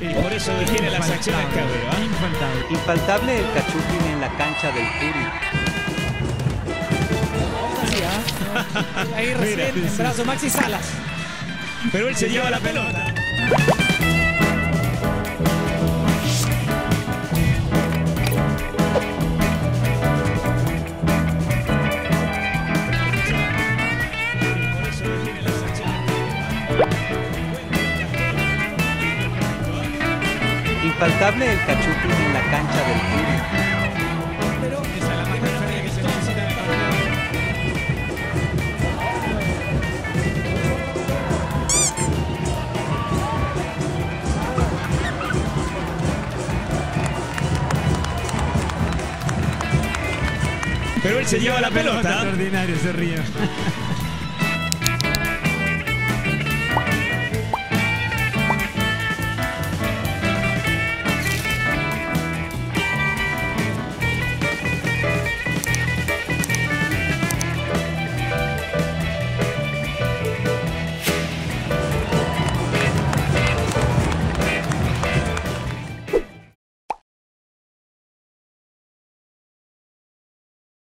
Y por eso detiene las acciones. ¿ah? Infaltable. Infaltable el cachupín en la cancha del Puri. Ahí Mira, recién en brazo Maxi Salas. Pero él se lleva la pelota. Por eso detiene Infaltable el cachupín en la cancha del Puri. Pero Esa es la primera feria que se necesita en el campeonato. Pero él se lleva la pelota. Extraordinario ese río.